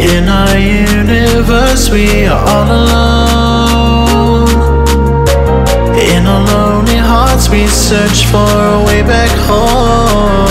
In our universe, we are all alone. In our lonely hearts, we search for a way back home.